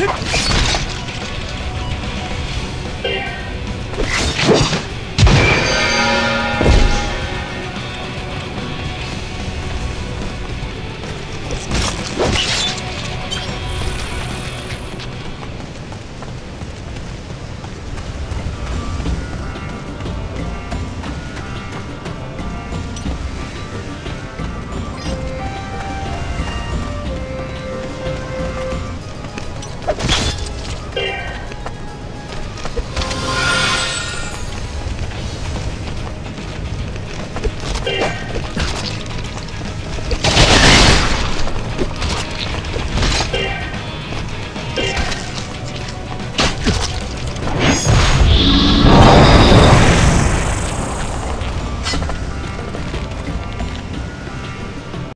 Hit!